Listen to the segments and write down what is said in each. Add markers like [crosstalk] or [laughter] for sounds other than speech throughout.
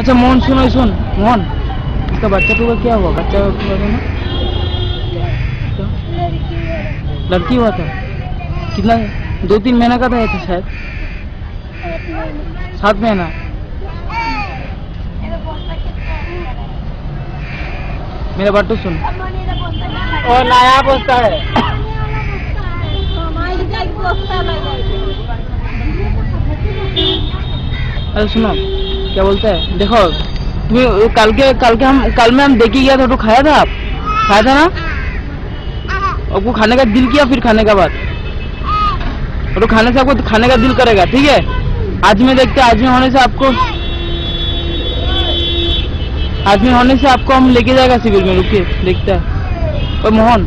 अच्छा मोहन सुनो सुन। मोहन इसका बच्चा का क्या हुआ? बच्चा हुआ था ना? लड़की हुआ था। कितना? दो तीन महीना का था ये तो शायद। सात महीना। मेरा बात तो सुन। और नया बस्ता है। अरे सुनो। क्या बोलते हैं देखो तुम्हें कल के कल के हम कल में हम देखी गया था तो खाया था आप खाया था ना आपको खाने का दिल किया फिर खाने का बाद और तो खाने से आपको तो खाने का दिल करेगा ठीक है आज में देखते हैं आज में होने से आपको आज में होने से आपको हम लेके जाएगा शिविर में रुकिए देखते हैं और मोहन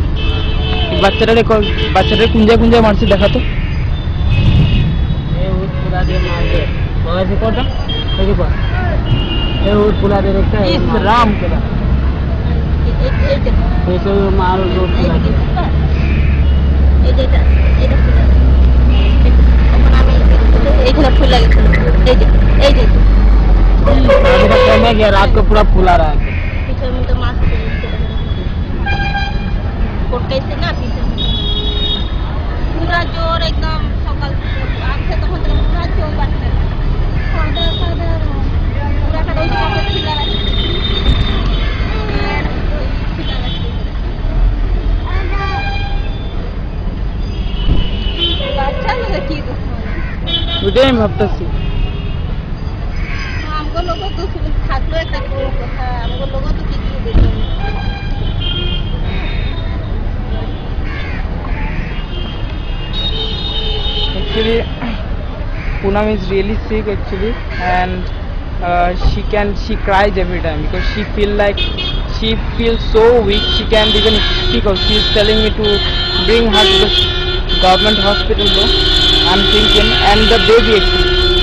বাচ্চাটারে ক- বাচ্চাটারে কুঞ্জা কুঞ্জা মারছে দেখা তো ये पुला दे रखा है राम के ऐसे तो माल रोड पुला तो रात को पूरा फुला रहा है। কিছু দেখল না। actually Poonam is really sick actually and uh, she can she cries every time because she feel like she feels so weak she can't even speak or she is telling me to bring her to the government hospital though I'm thinking and the baby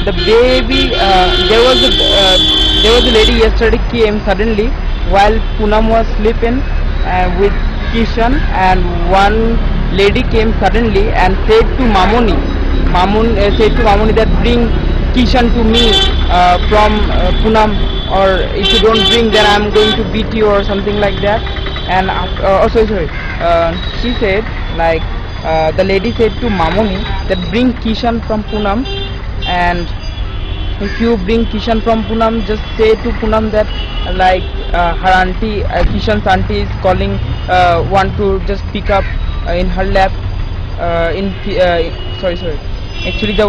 the baby uh, there was a uh, there was a lady yesterday came suddenly while Poonam was sleeping uh, with Kishan and one lady came suddenly and said to Mamoni Mamun uh, said to Mamoni that bring Kishan to me uh, from uh, or if you don't bring then I'm going to beat you or something like that. And uh, oh sorry sorry. Uh, she said like uh, the lady said to Mamoni that bring Kishan from Poonam and if you bring Kishan from Poonam just say to Poonam that like uh, her auntie, uh, Kishan's auntie is calling, uh, want to just pick up uh, in her lap. Uh, in sorry, sorry. Actually, the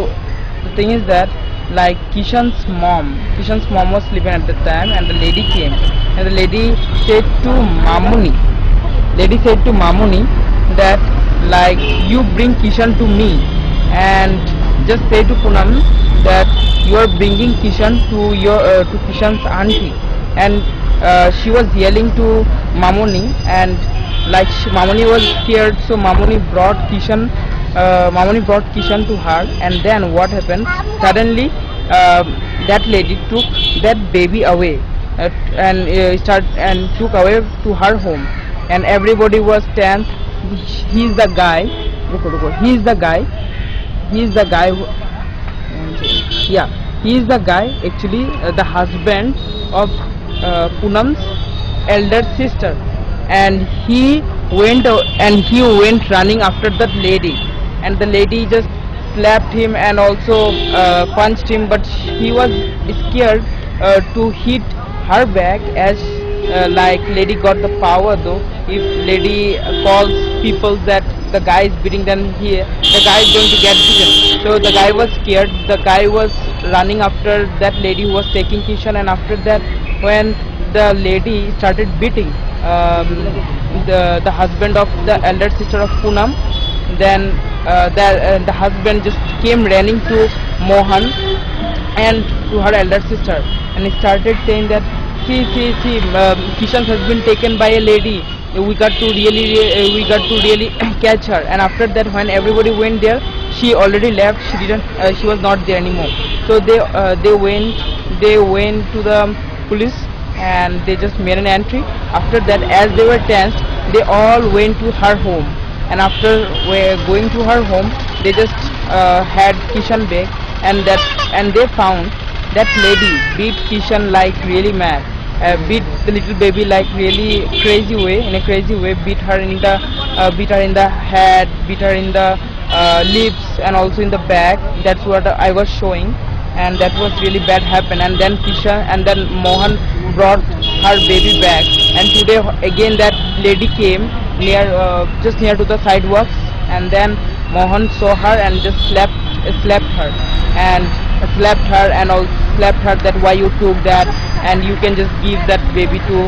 the thing is that like Kishan's mom, Kishan's mom was sleeping at the time, and the lady came, and the lady said to Mamuni, lady said to Mamuni that like you bring Kishan to me. And just say to Poonam that you are bringing Kishan to your uh, to Kishan's auntie. And uh, she was yelling to Mamoni and like she, Mamuni was scared. So Mamoni brought Kishan uh, Mamuni brought Kishan to her. And then what happened? Suddenly uh, that lady took that baby away uh, and uh, start and took away to her home. And everybody was tense he's the guy. Look look he's the guy. He's the guy who, yeah. He is the guy actually uh, the husband of uh, Poonam's elder sister. And he went uh, and he went running after that lady. And the lady just slapped him and also uh, punched him. But he was scared uh, to hit her back as uh, like lady got the power though. If lady calls people that the guy is beating them he the guy is going to get beaten. So the guy was scared. The guy was running after that lady who was taking Kishan and after that when the lady started beating um, the the husband of the elder sister of Poonam then uh, the, uh, the husband just came running to Mohan and to her elder sister and he started saying that see see see um, Kishan has been taken by a lady. We got to really uh, we got to really [coughs] catch her. And after that when everybody went there she already left. She didn't uh, she was not there anymore. So they uh, they went they went to the police and they just made an entry. After that as they were tensed they all went to her home. And after going to her home they just uh, had Kishan bag and that and they found that lady beat Kishan like really mad. Uh, beat the little baby like really crazy way in a crazy way beat her in the uh, beat her in the head beat her in the uh, lips and also in the back. That's what I was showing and that was really bad happened and then Kishan and then Mohan brought her baby back. And today again that lady came near uh, just near to the sidewalks and then Mohan saw her and just slapped slapped her. And slapped her and also slapped her that why you took that? And you can just give that baby to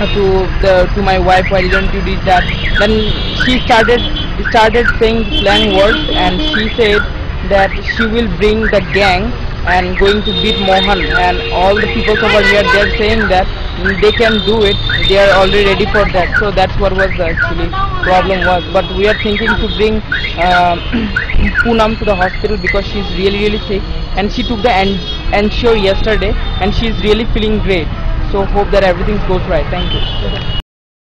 to the to my wife why didn't you did that? Then she started started saying slang words and she said that she will bring the gang and going to beat Mohan. And all the people over here they're saying that they can do it. They are already ready for that. So that's what was the actually problem was. But we are thinking to bring uh, [clears throat] Poonam to the hospital because she's really really sick. And she took the en- ensure yesterday and she's really feeling great. So hope that everything goes right. Thank you